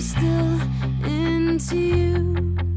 still into you.